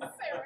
Sarah.